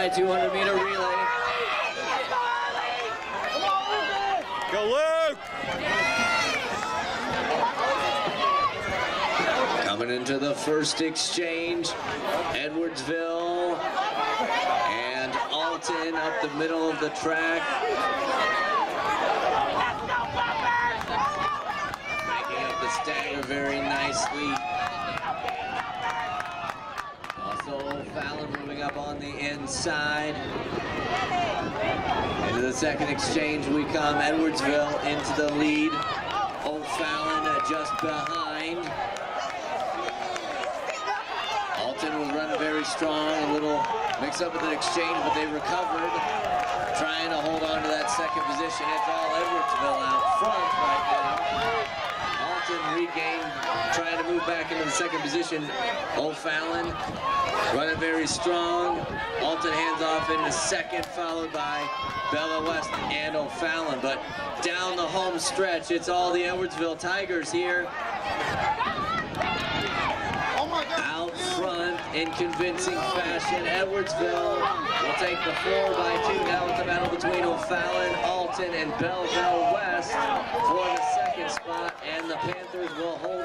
by 200 meter relay. Go, Luke! Coming into the first exchange, Edwardsville and Alton up the middle of the track. Making up the stagger very nicely. Fallon moving up on the inside. Into the second exchange we come, Edwardsville into the lead. O'Fallon just behind. Alton was running very strong, a little mix up with an exchange, but they recovered, trying to hold on to that second position. It's all Edwardsville out front right now. Trying to move back into the second position. O'Fallon running very strong. Alton hands off into second, followed by Belleville West and O'Fallon. But down the home stretch, it's all the Edwardsville Tigers here oh out front in convincing fashion. Edwardsville will take the four by two. Now it's a battle between O'Fallon, Alton, and Belleville West for the second spot, and the Panthers will hold on.